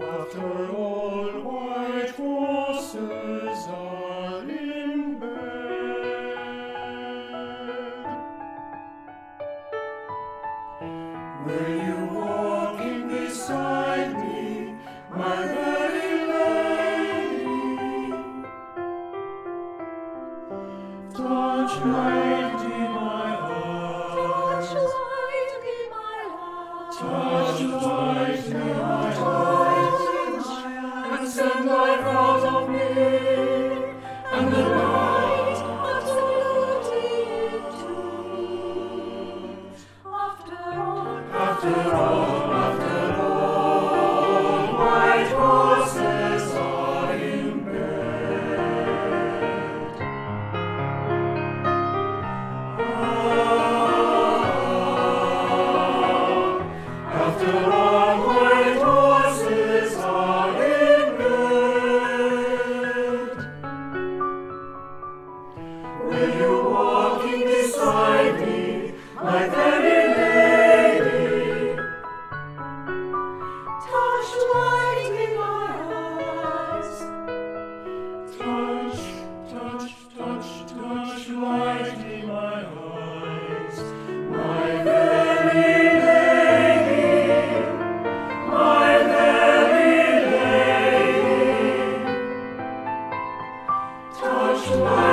After all white horses are in bed, will you walk in beside me, my very lady? Touch lightly my heart. Touch lightly my heart. Touch lightly my heart. After all, Bye.